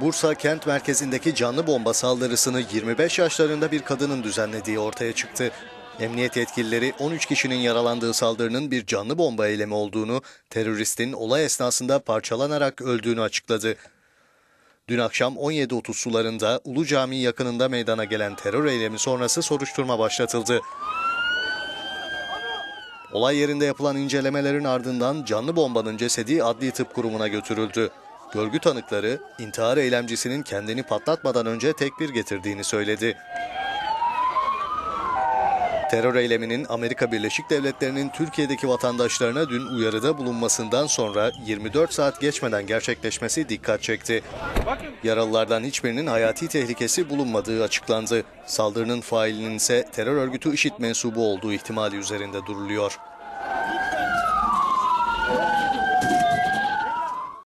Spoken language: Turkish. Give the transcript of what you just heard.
Bursa kent merkezindeki canlı bomba saldırısını 25 yaşlarında bir kadının düzenlediği ortaya çıktı. Emniyet yetkilileri 13 kişinin yaralandığı saldırının bir canlı bomba eylemi olduğunu, teröristin olay esnasında parçalanarak öldüğünü açıkladı. Dün akşam 17.30 sularında Ulu Cami yakınında meydana gelen terör eylemi sonrası soruşturma başlatıldı. Olay yerinde yapılan incelemelerin ardından canlı bombanın cesedi adli tıp kurumuna götürüldü. Görgü tanıkları intihar eylemcisinin kendini patlatmadan önce tekbir getirdiğini söyledi. Terör eyleminin Amerika Birleşik Devletleri'nin Türkiye'deki vatandaşlarına dün uyarıda bulunmasından sonra 24 saat geçmeden gerçekleşmesi dikkat çekti. Yaralılardan hiçbirinin hayati tehlikesi bulunmadığı açıklandı. Saldırının failinin ise terör örgütü IŞİD mensubu olduğu ihtimali üzerinde duruluyor.